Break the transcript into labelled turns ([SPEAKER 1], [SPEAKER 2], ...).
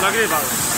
[SPEAKER 1] Nagrywam.